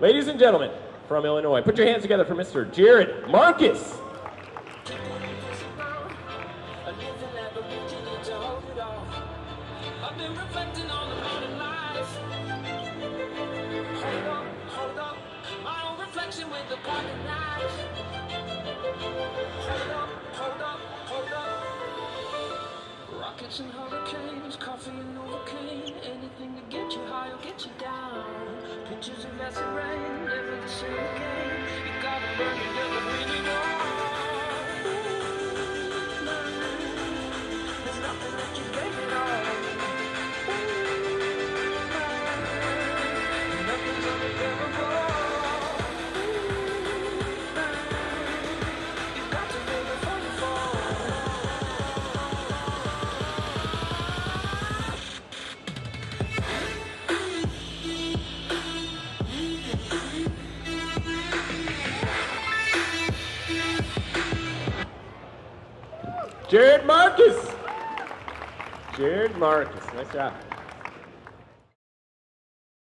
Ladies and gentlemen from Illinois, put your hands together for Mr. Jared Marcus. Rockets and hurricanes, coffee and Novocaine. Anything to get you high or get you down. Pictures of acid rain, never the same again. You gotta burn it Jared Marcus. Jared Marcus. Nice job.